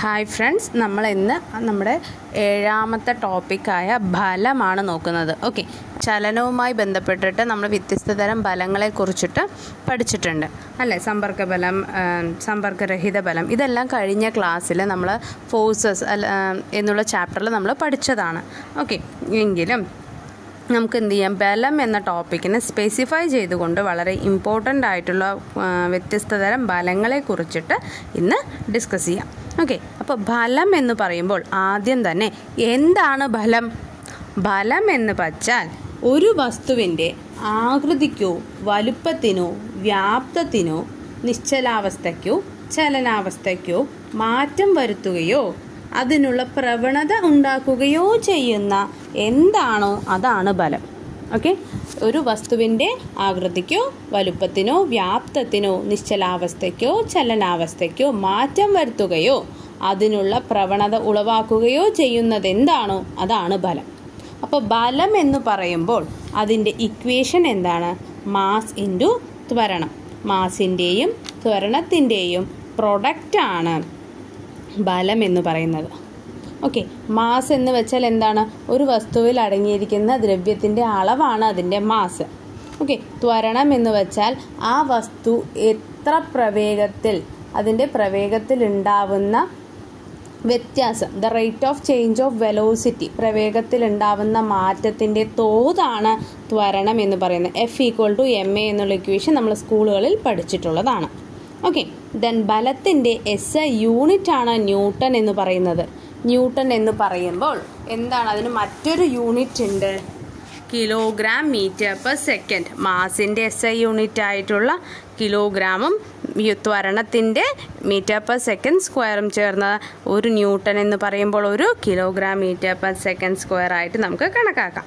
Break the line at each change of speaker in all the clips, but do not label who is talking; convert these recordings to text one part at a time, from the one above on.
Hi friends നമ്മൾ ഇന്ന് നമ്മുടെ ഏഴാമത്തെ ടോപ്പിക്കായ ബലമാണ് നോക്കുന്നത്. ഓക്കെ ചലനവുമായി ബന്ധപ്പെട്ടിട്ട് നമ്മൾ വ്യത്യസ്ത തരം ബലങ്ങളെ കുറിച്ചിട്ട് പഠിച്ചിട്ടുണ്ട്. അല്ലേ? സമ്പർക്ക ബലം സമ്പർക്കരഹിത ബലം ഇതെല്ലാം കഴിഞ്ഞ ക്ലാസ്സിൽ നമ്മൾ ഫോഴ്സസ് എന്നുള്ള ചാപ്റ്ററിൽ നമ്മൾ പഠിച്ചതാണ്. ഓക്കെ എങ്കിലും നമുക്ക് എന്ത് ചെയ്യാം ബലം എന്ന ടോപ്പിക്കിനെ സ്പെസിഫൈ ചെയ്തുകൊണ്ട് വളരെ ഇമ്പോർട്ടന്റ് ആയിട്ടുള്ള വ്യത്യസ്ത തരം ബലങ്ങളെ കുറിച്ചിട്ട് ഇന്ന് ഡിസ്കസ് ചെയ്യാം. ഓക്കെ അപ്പോൾ ബലം എന്ന് പറയുമ്പോൾ ആദ്യം തന്നെ എന്താണ് ബലം? ബലം എന്ന് വച്ചാൽ ഒരു വസ്തുവിന്റെ ആകൃതിക്കോ വലുപ്പത്തിനോ വ്യാപ്തത്തിനോ നിശ്ചലാവസ്ഥയ്ക്കോ ചലനാവസ്ഥയ്ക്കോ മാറ്റം വരുത്തുകയോ അതിനുള്ള പ്രവണത ഉണ്ടാക്കുകയോ ചെയ്യുന്ന എന്താണോ അതാണ് ബലം. ഓക്കെ? ഒരു വസ്തുവിന്റെ ആകൃതിക്കോ വലുപ്പത്തിനോ വ്യാപ്തത്തിനോ നിശ്ചലാവസ്ഥയ്ക്കോ ചലനാവസ്ഥയ്ക്കോ മാറ്റം വരുത്തുകയോ അതിനുള്ള പ്രവണത ഉളവാക്കുകയോ ചെയ്യുന്നത് എന്താണോ അതാണ് ബലം. അപ്പോൾ ബലം എന്ന് പറയുമ്പോൾ അതിന്റെ ഇക്വേഷൻ എന്താണ്? Mass into ത്വരണം. മാസിന്റെയും ത്വരണത്തിന്റെയും പ്രൊഡക്റ്റാണ് ബലം എന്ന് പറയുന്നത്. ഓക്കെ മാസ് എന്ന് വെച്ചാൽ എന്താണ്? ഒരു വസ്തുവിൽ അടങ്ങിയിരിക്കുന്ന ദ്രവ്യത്തിന്റെ അളവാണ് അതിന്റെ മാസ്. ഓക്കെ ത്വരണം എന്ന് വെച്ചാൽ ആ വസ്തു എത്ര പ്രവേഗത്തിൽ അതിന്റെ പ്രവേഗത്തിൽ ഉണ്ടാവുന്ന വ്യത്യാസം. The rate of change of velocity പ്രവേഗത്തിൽ ഉണ്ടാവുന്ന മാറ്റത്തിന്റെ തോതാണ് ത്വരണം എന്ന് പറയുന്നത്. F equal to M A എന്നുള്ള ഇക്വേഷൻ നമ്മൾ സ്കൂളുകളിൽ പഠിച്ചിട്ടുള്ളതാണ്. ഓക്കെ ദെൻ ബലത്തിന്റെ എസ് എ യൂണിറ്റ് ആണ് ന്യൂട്ടൺ എന്ന് പറയുന്നത്. ന്യൂട്ടൺ എന്ന് പറയുമ്പോൾ എന്താണ്? അതിന് മറ്റൊരു യൂണിറ്റ് ഉണ്ട്. Kilogram metre per second. മാസിന്റെ S I unit ആയിട്ടുള്ള കിലോഗ്രാമും ത്വരണത്തിന്റെ മീറ്റർ പെർ സെക്കൻഡ് സ്ക്വയറും ചേർന്ന ഒരു ന്യൂട്ടൺ എന്ന് പറയുമ്പോൾ ഒരു kilogram metre per second square ആയിട്ട് നമുക്ക് കണക്കാക്കാം.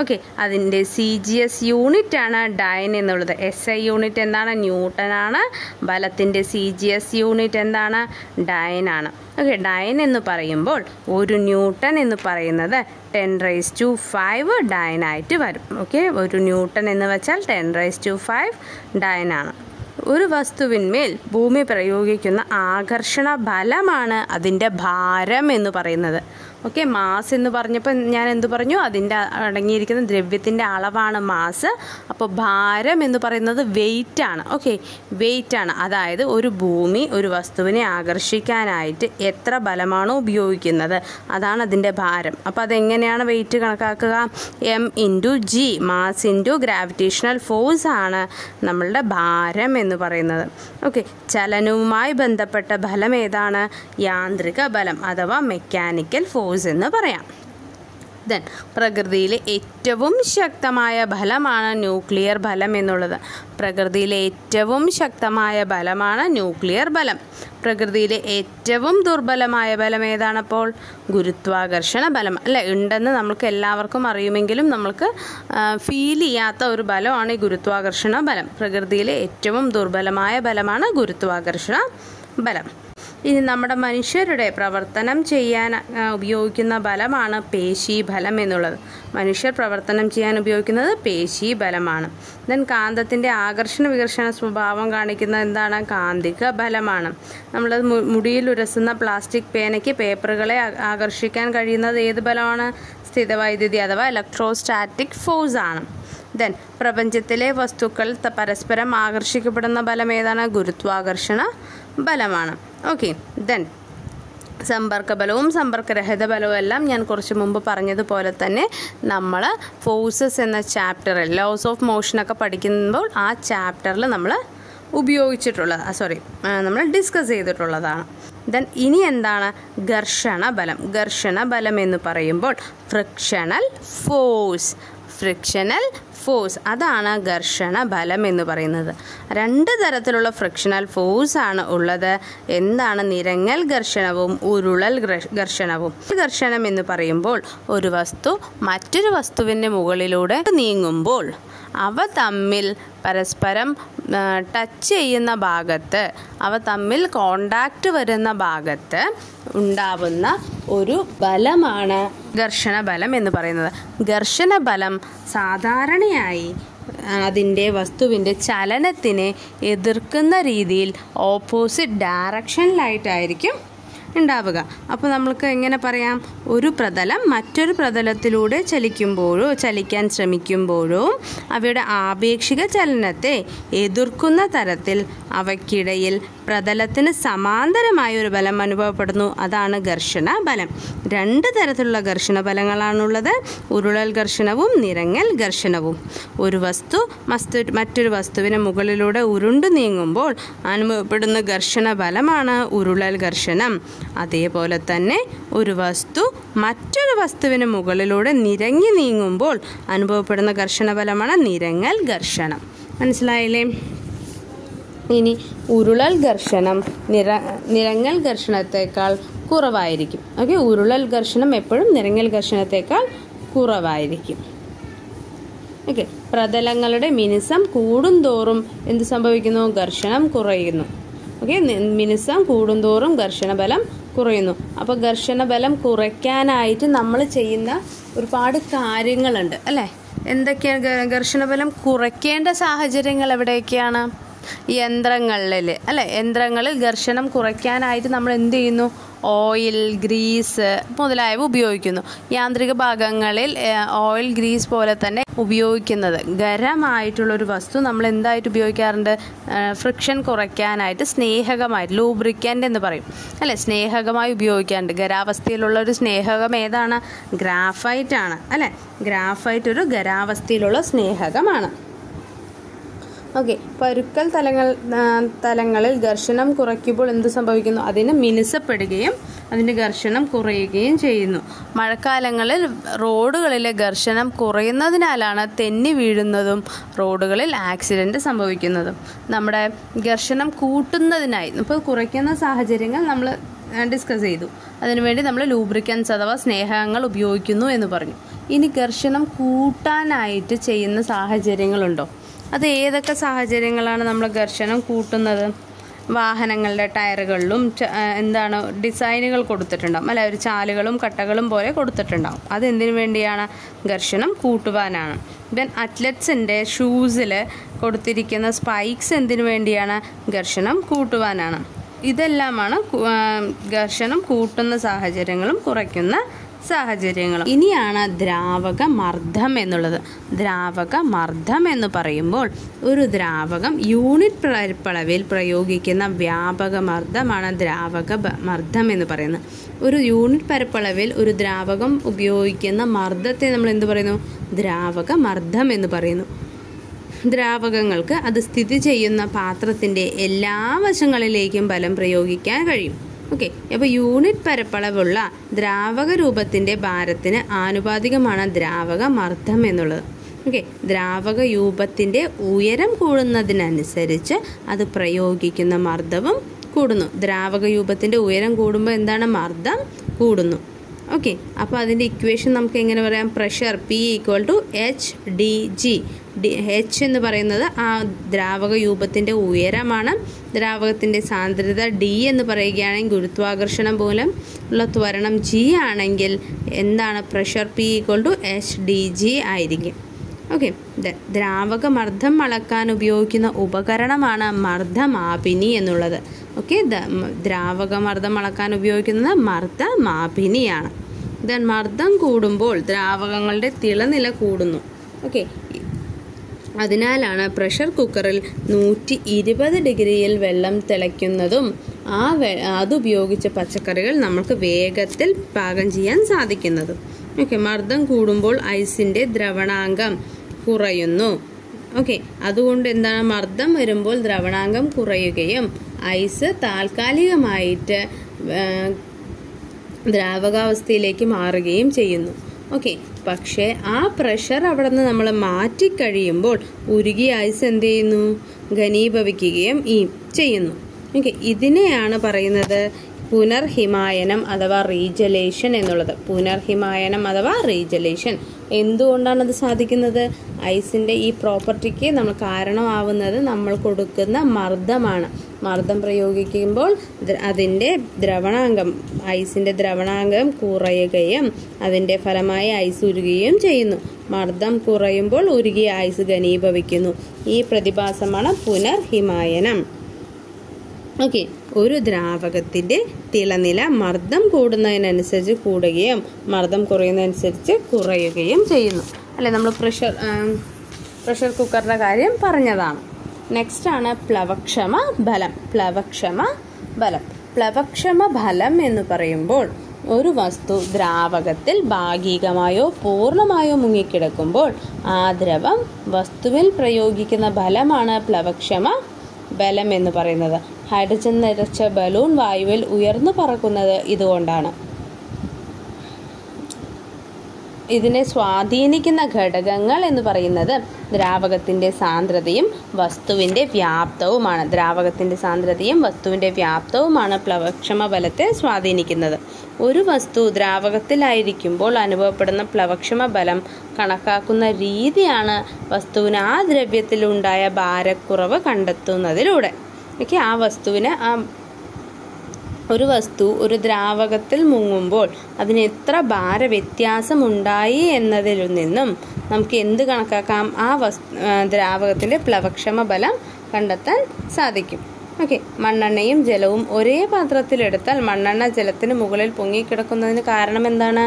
ഓക്കെ അതിന്റെ സി ജി എസ് യൂണിറ്റ് ആണ് ഡയൻ എന്നുള്ളത്. എസ് ഐ യൂണിറ്റ് എന്താണ്? ന്യൂട്ടനാണ് ബലത്തിന്റെ സി ജി എസ് യൂണിറ്റ് എന്താണ്? ഡയൻ ആണ്. ഓക്കെ ഡയൻ എന്ന് പറയുമ്പോൾ ഒരു ന്യൂട്ടൺ എന്ന് പറയുന്നത് ten raise to five dyne ആയിട്ട് വരും. ഓക്കെ ഒരു ന്യൂട്ടൺ എന്ന് വെച്ചാൽ ten raise to five dyne ആണ്. ഒരു വസ്തുവിന്മേൽ ഭൂമി പ്രയോഗിക്കുന്ന ആകർഷണ ബലമാണ് അതിന്റെ ഭാരം എന്ന് പറയുന്നത്. ഓക്കെ മാസ് എന്ന് പറഞ്ഞപ്പോൾ ഞാൻ എന്ത് പറഞ്ഞു? അതിന്റെ അടങ്ങിയിരിക്കുന്ന ദ്രവ്യത്തിന്റെ അളവാണ് മാസ്. അപ്പോൾ ഭാരം എന്ന് പറയുന്നത് വെയിറ്റ് ആണ്. ഓക്കെ വെയിറ്റ് ആണ്. അതായത് ഒരു ഭൂമി ഒരു വസ്തുവിനെ ആകർഷിക്കാനായിട്ട് എത്ര ബലമാണോ ഉപയോഗിക്കുന്നത്. അതാണ് അതിന്റെ ഭാരം. അപ്പോൾ അതെങ്ങനെയാണ് വെയിറ്റ് കണക്കാക്കുക? M into G mass into gravitational force ആണ് നമ്മളുടെ ഭാരം എന്ന് പറയുന്നത്. ഓക്കെ ചലനവുമായി ബന്ധപ്പെട്ട ബലം ഏതാണ്? യാന്ത്രിക ബലം അഥവാ മെക്കാനിക്കൽ ഫോഴ്സ് എന്ന് പറയാം. ദെൻ പ്രകൃതിയിലെ ഏറ്റവും ശക്തമായ ബലമാണ് ന്യൂക്ലിയർ ബലം എന്നുള്ളത്. പ്രകൃതിയിലെ ഏറ്റവും ശക്തമായ ബലമാണ് ന്യൂക്ലിയർ ബലം. പ്രകൃതിയിലെ ഏറ്റവും ദുർബലമായ ബലം ഏതാണപ്പോൾ? ഗുരുത്വാകർഷണ ബലം. അല്ലെ? ഉണ്ടെന്ന് നമുക്ക് എല്ലാവർക്കും അറിയുമെങ്കിലും നമ്മൾക്ക് ഫീൽ ചെയ്യാത്ത ഒരു ബലമാണ് ഈ ഗുരുത്വാകർഷണ ബലം. പ്രകൃതിയിലെ ഏറ്റവും ദുർബലമായ ബലമാണ് ഗുരുത്വാകർഷണ ബലം. ഇനി നമ്മുടെ മനുഷ്യരുടെ പ്രവർത്തനം ചെയ്യാൻ ഉപയോഗിക്കുന്ന ബലമാണ് പേശി ബലം എന്നുള്ളത്. മനുഷ്യർ പ്രവർത്തനം ചെയ്യാൻ ഉപയോഗിക്കുന്നത് പേശി ബലമാണ്. ദെൻ കാന്തത്തിന്റെ ആകർഷണ വികർഷണ സ്വഭാവം കാണിക്കുന്ന എന്താണ്? കാന്തിക ബലമാണ്. നമ്മൾ മുടിയിൽ ഉരസുന്ന പ്ലാസ്റ്റിക് പേനയ്ക്ക് പേപ്പറുകളെ ആകർഷിക്കാൻ കഴിയുന്നത് ഏത് ബലമാണ്? സ്ഥിതവൈദ്യുതി അഥവാ ഇലക്ട്രോസ്റ്റാറ്റിക് ഫോഴ്സ് ആണ്. ദെൻ പ്രപഞ്ചത്തിലെ വസ്തുക്കൾ പരസ്പരം ആകർഷിക്കപ്പെടുന്ന ബലം ഏതാണ്? ഗുരുത്വാകർഷണ ബലമാണ്. ഓക്കെ ദെൻ സമ്പർക്കബലവും സമ്പർക്കരഹിത ബലവും എല്ലാം ഞാൻ കുറച്ച് മുമ്പ് പറഞ്ഞതുപോലെ തന്നെ നമ്മൾ ഫോഴ്സസ് എന്ന ചാപ്റ്ററിൽ ലോസ് ഓഫ് മോഷനൊക്കെ പഠിക്കുമ്പോൾ ആ ചാപ്റ്ററിൽ നമ്മൾ ഉപയോഗിച്ചിട്ടുള്ളത് സോറി നമ്മൾ ഡിസ്കസ് ചെയ്തിട്ടുള്ളതാണ്. ദെൻ ഇനി എന്താണ്? ഘർഷണ ബലം ഘർഷണ ബലം എന്ന് പറയുമ്പോൾ ഫ്രിക്ഷണൽ ഫോഴ്സ് ഫ്രിക്ഷണൽ ഫോഴ്സ് അതാണ് ഘർഷണ ബലം എന്ന് പറയുന്നത്. രണ്ട് തരത്തിലുള്ള ഫ്രിക്ഷണൽ ഫോഴ്സ് ആണ് ഉള്ളത്. എന്താണ് നിരങ്ങൽ ഘർഷണവും ഉരുളൽ ഘർഷണവും? ഘർഷണം എന്ന് പറയുമ്പോൾ ഒരു വസ്തു മറ്റൊരു വസ്തുവിന്റെ മുകളിലൂടെ നീങ്ങുമ്പോൾ അവ തമ്മിൽ പരസ്പരം ടച്ച് ചെയ്യുന്ന ഭാഗത്ത് അവ തമ്മിൽ കോണ്ടാക്റ്റ് വരുന്ന ഭാഗത്ത് ഉണ്ടാവുന്ന ഒരു ബലമാണ് ഘർഷണ ബലം എന്ന് പറയുന്നത്. ഘർഷണ ബലം സാധാരണയായി അതിന്റെ വസ്തുവിന്റെ ചലനത്തിനെ എതിർക്കുന്ന രീതിയിൽ ഓപ്പോസിറ്റ് ഡയറക്ഷനിലായിട്ടായിരിക്കും ഉണ്ടാവുക. അപ്പോൾ നമ്മൾക്ക് എങ്ങനെ പറയാം? ഒരു പ്രതലം മറ്റൊരു പ്രതലത്തിലൂടെ ചലിക്കുമ്പോഴോ ചലിക്കാൻ ശ്രമിക്കുമ്പോഴോ അവയുടെ ആപേക്ഷിക ചലനത്തെ എതിർക്കുന്ന തരത്തിൽ അവയ്ക്കിടയിൽ പ്രതലത്തിന് സമാന്തരമായ ഒരു ബലം അനുഭവപ്പെടുന്നു. അതാണ് ഘർഷണ ബലം. രണ്ട് തരത്തിലുള്ള ഘർഷണ ബലങ്ങളാണുള്ളത് ഉരുളൽ ഘർഷണവും നിരങ്ങൽ ഘർഷണവും. ഒരു വസ്തു മസ്തു മറ്റൊരു വസ്തുവിന് മുകളിലൂടെ ഉരുണ്ടു നീങ്ങുമ്പോൾ അനുഭവപ്പെടുന്ന ഘർഷണ ബലമാണ് ഉരുളൽ ഘർഷണം. അതേപോലെ തന്നെ ഒരു വസ്തു മറ്റൊരു വസ്തുവിന് മുകളിലൂടെ നിരങ്ങി നീങ്ങുമ്പോൾ അനുഭവപ്പെടുന്ന ഘർഷണ ഫലമാണ് നിരങ്ങൽ ഘർഷണം. മനസ്സിലായില്ലേ? ഇനി ഉരുളൽ ഘർഷണം നിര നിരങ്ങൽ ഘർഷണത്തേക്കാൾ കുറവായിരിക്കും. ഓക്കെ ഉരുളൽ ഘർഷണം എപ്പോഴും നിരങ്ങൽ ഘർഷണത്തേക്കാൾ കുറവായിരിക്കും. ഓക്കെ പ്രതലങ്ങളുടെ മിനുസം കൂടുന്തോറും എന്ത് സംഭവിക്കുന്നു? ഘർഷണം കുറയുന്നു. ഓക്കെ മിനുസം കൂടുന്തോറും ഘർഷണ ബലം കുറയുന്നു. അപ്പോൾ ഘർഷണ ബലം കുറയ്ക്കാനായിട്ട് നമ്മൾ ചെയ്യുന്ന ഒരുപാട് കാര്യങ്ങളുണ്ട് അല്ലേ? എന്തൊക്കെയാണ് ഘർഷണ ബലം കുറയ്ക്കേണ്ട സാഹചര്യങ്ങൾ എവിടെയൊക്കെയാണ്? യന്ത്രങ്ങളിൽ അല്ലേ? യന്ത്രങ്ങളിൽ ഘർഷണം കുറയ്ക്കാനായിട്ട് നമ്മൾ എന്ത് ചെയ്യുന്നു? ഓയിൽ ഗ്രീസ് മുതലായവ ഉപയോഗിക്കുന്നു. യാന്ത്രിക ഭാഗങ്ങളിൽ ഓയിൽ ഗ്രീസ് പോലെ തന്നെ ഉപയോഗിക്കുന്നത്. ഗരമായിട്ടുള്ള ഒരു വസ്തു നമ്മൾ എന്തായിട്ട് ഉപയോഗിക്കാറുണ്ട് ഫ്രിക്ഷൻ കുറയ്ക്കാനായിട്ട് സ്നേഹകമായിട്ട് ലൂബ്രിക്കന്റ് എന്ന് പറയും. അല്ലേ? സ്നേഹകമായി ഉപയോഗിക്കാറുണ്ട്. ഗരാവസ്ഥയിലുള്ള ഒരു സ്നേഹകം ഏതാണ്? ഗ്രാഫൈറ്റ് ആണ് അല്ലേ? ഗ്രാഫൈറ്റ് ഒരു ഖരാവസ്ഥയിലുള്ള സ്നേഹകമാണ്. ഓക്കെ പരുക്കൽ തലങ്ങൾ തലങ്ങളിൽ ഘർഷണം കുറയ്ക്കുമ്പോൾ എന്ത് സംഭവിക്കുന്നു? അതിന് മിനുസപ്പെടുകയും അതിന്റെ ഘർഷണം കുറയുകയും ചെയ്യുന്നു. മഴക്കാലങ്ങളിൽ റോഡുകളിലെ ഘർഷണം കുറയുന്നതിനാലാണ് തെന്നി വീഴുന്നതും റോഡുകളിൽ ആക്സിഡന്റ് സംഭവിക്കുന്നതും. നമ്മുടെ ഘർഷണം കൂട്ടുന്നതിനായി ഇപ്പോൾ കുറയ്ക്കുന്ന സാഹചര്യങ്ങൾ നമ്മൾ ഡിസ്കസ് ചെയ്തു. അതിനുവേണ്ടി നമ്മൾ ലൂബ്രിക്കൻസ് അഥവാ സ്നേഹങ്ങൾ ഉപയോഗിക്കുന്നു എന്ന് പറഞ്ഞു. ഇനി ഘർഷണം കൂട്ടാനായിട്ട് ചെയ്യുന്ന സാഹചര്യങ്ങളുണ്ടോ? അത് ഏതൊക്കെ സാഹചര്യങ്ങളാണ് നമ്മൾ ഘർഷണം കൂട്ടുന്നത്? വാഹനങ്ങളുടെ ടയറുകളിലും എന്താണ് ഡിസൈനുകൾ കൊടുത്തിട്ടുണ്ടാകും അല്ല ഒരു ചാലുകളും കട്ടകളും പോലെ കൊടുത്തിട്ടുണ്ടാകും അതെന്തിനു വേണ്ടിയാണ് ഘർഷണം കൂട്ടുവാനാണ്? ദെൻ അത്ലറ്റ്സിന്റെ ഷൂസിൽ കൊടുത്തിരിക്കുന്ന സ്പൈക്സ് എന്തിനു വേണ്ടിയാണ് ഘർഷണം കൂട്ടുവാനാണ്? ഇതെല്ലാമാണ് ഘർഷണം കൂട്ടുന്ന സാഹചര്യങ്ങളും കുറയ്ക്കുന്ന സാഹചര്യങ്ങളും. ഇനിയാണ് ദ്രാവക മർദ്ദം എന്നുള്ളത്. ദ്രാവക മർദ്ദം എന്ന് പറയുമ്പോൾ ഒരു ദ്രാവകം യൂണിറ്റ് പരപ്പളവിൽ പ്രയോഗിക്കുന്ന വ്യാപക മർദ്ദമാണ് ദ്രാവക മർദ്ദം എന്ന് പറയുന്നത്. ഒരു യൂണിറ്റ് പരപ്പളവിൽ ഒരു ദ്രാവകം ഉപയോഗിക്കുന്ന മർദ്ദത്തെ നമ്മൾ എന്ത് പറയുന്നു? ദ്രാവക മർദ്ദം എന്ന് പറയുന്നു. ദ്രാവകങ്ങൾക്ക് അത് സ്ഥിതി ചെയ്യുന്ന പാത്രത്തിന്റെ എല്ലാ വശങ്ങളിലേക്കും ബലം പ്രയോഗിക്കാൻ കഴിയും. ഓക്കെ അപ്പോൾ യൂണിറ്റ് പരപ്പളവുള്ള ദ്രാവക രൂപത്തിന്റെ ഭാരത്തിന് ആനുപാതികമാണ് ദ്രാവക മർദ്ദം എന്നുള്ളത്. ഓക്കെ ദ്രാവക രൂപത്തിന്റെ ഉയരം കൂടുന്നതിനനുസരിച്ച് അത് പ്രയോഗിക്കുന്ന മർദ്ദവും കൂടുന്നു. ദ്രാവക രൂപത്തിന്റെ ഉയരം കൂടുമ്പോൾ എന്താണ് മർദ്ദം? കൂടുന്നു. ഓക്കെ അപ്പോൾ അതിന്റെ ഇക്വേഷൻ നമുക്ക് എങ്ങനെ പറയാം? Pressure P equal to H D G D H എന്ന് പറയുന്നത് ആ ദ്രാവക രൂപത്തിന്റെ ഉയരമാണ്. ദ്രാവകത്തിന്റെ സാന്ദ്രത ഡി എന്ന് പറയുകയാണെങ്കിൽ ഗുരുത്വാകർഷണം പോലും ഉള്ള ത്വരണം ജി ആണെങ്കിൽ എന്താണ് pressure P equal to H D G ആയിരിക്കും. ഓക്കെ ദ്രാവക മർദ്ദം അളക്കാൻ ഉപയോഗിക്കുന്ന ഉപകരണമാണ് മർദ്ദമാപിനി എന്നുള്ളത്. ഓക്കെ ദ്രാവക മർദ്ദം അളക്കാൻ ഉപയോഗിക്കുന്നത് മർദ്ദ മാപിനിയാണ്. ദെൻ മർദ്ദം കൂടുമ്പോൾ ദ്രാവകങ്ങളുടെ തിളനില കൂടുന്നു. ഓക്കെ അതിനാലാണ് പ്രഷർ കുക്കറിൽ നൂറ്റി ഇരുപത് ഡിഗ്രിയിൽ വെള്ളം തിളയ്ക്കുന്നതും ആ വെ അതുപയോഗിച്ച പച്ചക്കറികൾ നമുക്ക് വേഗത്തിൽ പാകം ചെയ്യാൻ സാധിക്കുന്നതും. ഓക്കെ മർദ്ദം കൂടുമ്പോൾ ഐസിന്റെ ദ്രവണാങ്കം കുറയുന്നു. ഓക്കെ അതുകൊണ്ട് എന്താണ് മർദ്ദം വരുമ്പോൾ ദ്രവണാങ്കം കുറയുകയും ഐസ് താൽക്കാലികമായിട്ട് ദ്രാവകാവസ്ഥയിലേക്ക് മാറുകയും ചെയ്യുന്നു. ഓക്കെ. പക്ഷേ ആ പ്രഷർ അവിടെ നിന്ന് നമ്മൾ മാറ്റിക്കഴിയുമ്പോൾ ഉരുകിയ ഐസ് എന്ത് ചെയ്യുന്നു? ഘനീഭവിക്കുകയും ഈ ചെയ്യുന്നു. ഓക്കെ. ഇതിനെയാണ് പറയുന്നത് പുനർഹിമായനം അഥവാ റീജലേഷൻ എന്നുള്ളത്. പുനർഹിമായനം അഥവാ റീജലേഷൻ. എന്തുകൊണ്ടാണ് അത് സാധിക്കുന്നത്? ഐസിന്റെ ഈ പ്രോപ്പർട്ടിക്ക് നമ്മൾ കാരണമാവുന്നത് നമ്മൾ കൊടുക്കുന്ന മർദ്ദമാണ്. മർദ്ദം പ്രയോഗിക്കുമ്പോൾ അതിന്റെ ദ്രവണാംഗം ഐസിന്റെ ദ്രവണാംഗം കുറയുകയും അതിന്റെ ഫലമായി ഐസ് ഉരുകുകയും ചെയ്യുന്നു. മർദ്ദം കുറയുമ്പോൾ ഉരുകിയ ഐസ് ഘനീഭവിക്കുന്നു. ഈ പ്രതിഭാസമാണ് പുനർഹിമായനം. ഓക്കെ ഒരു ദ്രാവകത്തിന്റെ തിളനില മർദ്ദം കൂടുന്നതിനനുസരിച്ച് കൂടുകയും മർദ്ദം കുറയുന്നതനുസരിച്ച് കുറയുകയും ചെയ്യുന്നു. അല്ലെ? നമ്മൾ പ്രഷർ പ്രഷർ കുക്കറിന്റെ കാര്യം പറഞ്ഞതാണ്. നെക്സ്റ്റ് ആണ് പ്ലവക്ഷമ ബലം. പ്ലവക്ഷമ ബലം. പ്ലവക്ഷമ ഫലം എന്ന് പറയുമ്പോൾ ഒരു വസ്തു ദ്രാവകത്തിൽ ഭാഗികമായോ പൂർണമായോ മുങ്ങിക്കിടക്കുമ്പോൾ ആ ദ്രവം വസ്തുവിൽ പ്രയോഗിക്കുന്ന ബലമാണ് പ്ലവക്ഷമ ബലം എന്ന് പറയുന്നത്. ഹൈഡ്രജൻ നിറച്ച ബലൂൺ വായുവിൽ ഉയർന്നു പറക്കുന്നത് ഇതുകൊണ്ടാണ്. ഇതിനെ സ്വാധീനിക്കുന്ന ഘടകങ്ങൾ എന്ന് പറയുന്നത് ദ്രാവകത്തിന്റെ സാന്ദ്രതയും വസ്തുവിന്റെ വ്യാപ്തവുമാണ്. ദ്രാവകത്തിന്റെ സാന്ദ്രതയും വസ്തുവിന്റെ വ്യാപ്തവുമാണ് പ്ലവക്ഷമ ബലത്തെ സ്വാധീനിക്കുന്നത്. ഒരു വസ്തു ദ്രാവകത്തിലായിരിക്കുമ്പോൾ അനുഭവപ്പെടുന്ന പ്ലവക്ഷമ ബലം കണക്കാക്കുന്ന രീതിയാണ് വസ്തുവിന് ആ ദ്രവ്യത്തിലുണ്ടായ ഭാരക്കുറവ് കണ്ടെത്തുന്നതിലൂടെ. ഓക്കെ ആ വസ്തുവിന് ആ ഒരു വസ്തു ഒരു ദ്രാവകത്തിൽ മുങ്ങുമ്പോൾ അതിന് എത്ര ഭാര വ്യത്യാസമുണ്ടായി എന്നതിൽ നിന്നും നമുക്ക് എന്ത് കണക്കാക്കാം? ആ വസ് ദ്രാവകത്തിന്റെ പ്ലവക്ഷമ ബലം കണ്ടെത്താൻ സാധിക്കും. ഓക്കെ. മണ്ണെണ്ണയും ജലവും ഒരേ പാത്രത്തിലെടുത്താൽ മണ്ണെണ്ണ ജലത്തിന് മുകളിൽ പൊങ്ങിക്കിടക്കുന്നതിന് കാരണം എന്താണ്?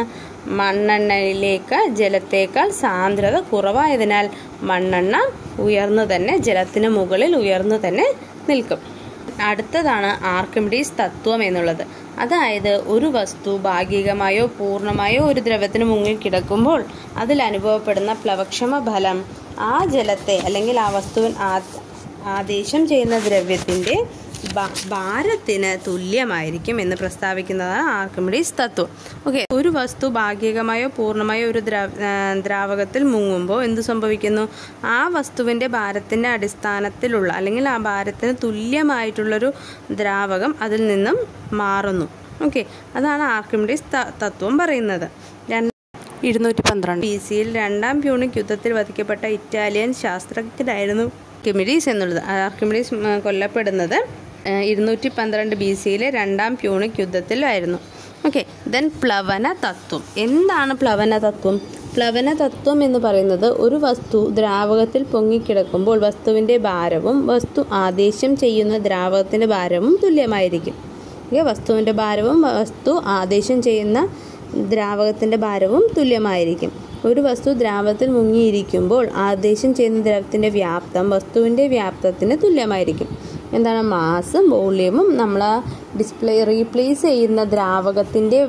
മണ്ണെണ്ണയിലേക്ക് ജലത്തേക്കാൾ സാന്ദ്രത കുറവായതിനാൽ മണ്ണെണ്ണ ഉയർന്നു തന്നെ ജലത്തിന് മുകളിൽ ഉയർന്നു തന്നെ നിൽക്കും. അടുത്തതാണ് ആർക്കിമിഡീസ് തത്വം എന്നുള്ളത്. അതായത് ഒരു വസ്തു ഭാഗികമായോ പൂർണമായോ ഒരു ദ്രവത്തിന് മുങ്ങി കിടക്കുമ്പോൾ അതിൽ അനുഭവപ്പെടുന്ന പ്ലവക്ഷമ ഫലം ആ ജലത്തെ അല്ലെങ്കിൽ ആ വസ്തുവിൻ ആദേശം ചെയ്യുന്ന ദ്രവ്യത്തിന്റെ ഭാരത്തിന് തുല്യമായിരിക്കും എന്ന് പ്രസ്താവിക്കുന്നതാണ് ആർക്കിമിഡീസ് തത്വം. ഓക്കെ ഒരു വസ്തു ഭാഗികമായോ പൂർണമായോ ഒരു ദ്രാവകത്തിൽ മുങ്ങുമ്പോൾ എന്ത് സംഭവിക്കുന്നു? ആ വസ്തുവിന്റെ ഭാരത്തിന്റെ അടിസ്ഥാനത്തിലുള്ള അല്ലെങ്കിൽ ആ ഭാരത്തിന് തുല്യമായിട്ടുള്ളൊരു ദ്രാവകം അതിൽ നിന്നും മാറുന്നു. ഓക്കെ അതാണ് ആർക്കിമിഡീസ് തത്വം പറയുന്നത്. ഇരുന്നൂറ്റി പന്ത്രണ്ട് ബി സിയിൽ രണ്ടാം പ്യൂണിക് യുദ്ധത്തിൽ വധിക്കപ്പെട്ട ഇറ്റാലിയൻ ശാസ്ത്രജ്ഞരായിരുന്നു ആർക്കിമിഡീസ് എന്നുള്ളത്. ആർക്കിമിഡീസ് കൊല്ലപ്പെടുന്നത് ഇരുന്നൂറ്റി പന്ത്രണ്ട് ബി സിയിലെ രണ്ടാം പ്യൂണിക് യുദ്ധത്തിലായിരുന്നു. ഓക്കെ ദെൻ പ്ലവന തത്വം എന്താണ് പ്ലവന തത്വം പ്ലവന തത്വം എന്ന് പറയുന്നത് ഒരു വസ്തു ദ്രാവകത്തിൽ പൊങ്ങിക്കിടക്കുമ്പോൾ വസ്തുവിന്റെ ഭാരവും വസ്തു ആദേശം ചെയ്യുന്ന ദ്രാവകത്തിന്റെ ഭാരവും തുല്യമായിരിക്കും. ഓക്കെ വസ്തുവിന്റെ ഭാരവും വസ്തു ആദേശം ചെയ്യുന്ന ദ്രാവകത്തിന്റെ ഭാരവും തുല്യമായിരിക്കും. ഒരു വസ്തു ദ്രാവകത്തിൽ മുങ്ങിയിരിക്കുമ്പോൾ ആദേശം ചെയ്യുന്ന ദ്രാവത്തിന്റെ വ്യാപ്തം വസ്തുവിന്റെ വ്യാപ്തത്തിന് തുല്യമായിരിക്കും. എന്താണ് മാസും വോള്യൂമും നമ്മൾ ഡിസ്പ്ലേ റീപ്ലേസ് ചെയ്യുന്ന ദ്രാവകത്തിന്റെ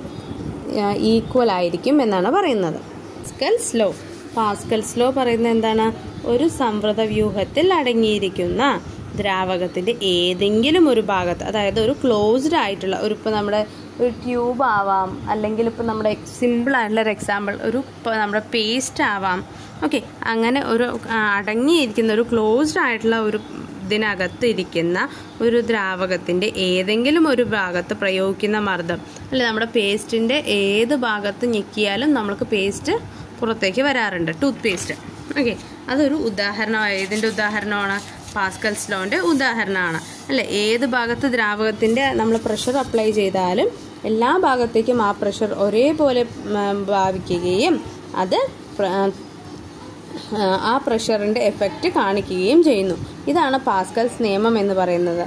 ഈക്വൽ ആയിരിക്കും എന്നാണ് പറയുന്നത്. പാസ്കൽസ് ലോ പാസ്കൽസ് ലോ പറയുന്നത് എന്താണ്? ഒരു സംവൃത വ്യൂഹത്തിൽ അടങ്ങിയിരിക്കുന്ന ദ്രാവകത്തിന്റെ ഏതെങ്കിലും ഒരു ഭാഗത്ത് അതായത് ഒരു ക്ലോസ്ഡ് ആയിട്ടുള്ള ഒരു ഇപ്പോൾ നമ്മുടെ ഒരു ട്യൂബ് ആവാം അല്ലെങ്കിൽ ഇപ്പോൾ നമ്മുടെ സിമ്പിൾ ആയിട്ടുള്ള ഒരു എക്സാമ്പിൾ ഒരു നമ്മുടെ പേസ്റ്റ് ആവാം. ഓക്കെ അങ്ങനെ ഒരു അടങ്ങിയിരിക്കുന്ന ഒരു ക്ലോസ്ഡ് ആയിട്ടുള്ള ഒരു ഇതിനകത്ത് ഇരിക്കുന്ന ഒരു ദ്രാവകത്തിന്റെ ഏതെങ്കിലും ഒരു ഭാഗത്ത് പ്രയോഗിക്കുന്ന മർദ്ദം. അല്ലെ? നമ്മുടെ പേസ്റ്റിന്റെ ഏത് ഭാഗത്ത് ഞെക്കിയാലും നമുക്ക് പേസ്റ്റ് പുറത്തേക്ക് വരാറുണ്ട്. Toothpaste okay. അതൊരു ഉദാഹരണമാണ് ഇതിന്റെ ഉദാഹരണമാണ്. പാസ്കൽ സ്ലോന്റെ ഉദാഹരണമാണ്. അല്ലേ? ഏത് ഭാഗത്ത് ദ്രാവകത്തിന്റെ നമ്മൾ പ്രഷർ അപ്ലൈ ചെയ്താലും എല്ലാ ഭാഗത്തേക്കും ആ പ്രഷർ ഒരേപോലെ ഭാവിക്കുകയും അത് ആ പ്രഷറിന്റെ എഫക്റ്റ് കാണിക്കുകയും ചെയ്യുന്നു. ഇതാണ് പാസ്കൽസ് നിയമം എന്ന് പറയുന്നത്.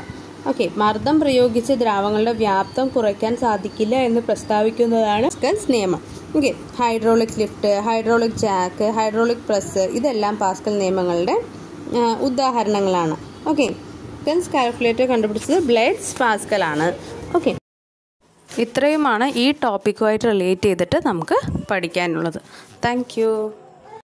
ഓക്കെ മർദ്ദം പ്രയോഗിച്ച് ദ്രാവങ്ങളുടെ വ്യാപ്തം കുറയ്ക്കാൻ സാധിക്കില്ല എന്ന് പ്രസ്താവിക്കുന്നതാണ് പാസ്കൽസ് നിയമം. Okay hydraulic lift hydraulic jack hydraulic press ഇതെല്ലാം പാസ്കൽ നിയമങ്ങളുടെ ഉദാഹരണങ്ങളാണ്. ഓക്കെ പാസ്കൽസ് കാൽക്കുലേറ്റർ കണ്ടുപിടിച്ചത് ബ്ലേഡ്സ് ആണ് ഓക്കെ ഇത്രയുമാണ് ഈ ടോപ്പിക്കുമായിട്ട് റിലേറ്റ് ചെയ്തിട്ട് നമുക്ക് പഠിക്കാനുള്ളത്. താങ്ക്